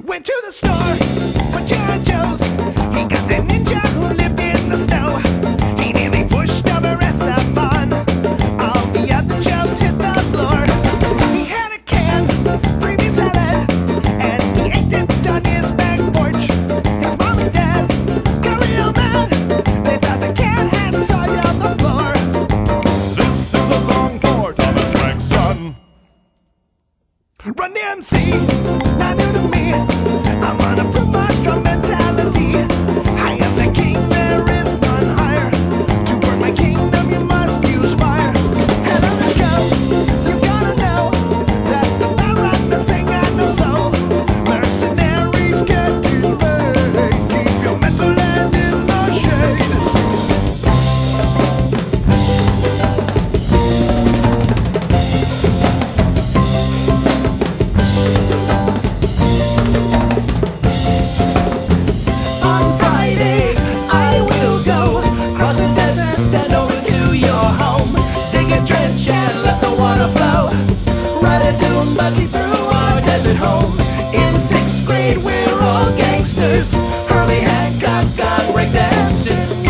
Went to the store for JoJo's. He got the ninja. Run DMC, not new to me. I'm on a sixth grade, we're all gangsters. Hurley had got got breakdancing.